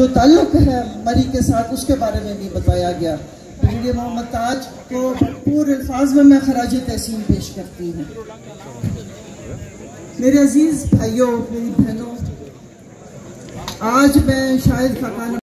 جو تعلق ہے مری کے ساتھ، اس کے بارے میں بھی بتایا گیا۔ بریگیڈیئر محمد تاج کو پورے الفاظ میں میں خراج تحسین پیش کرتی ہوں۔ میرے عزیز بھائیوں، میری بہنوں، آج میں شاید خاکان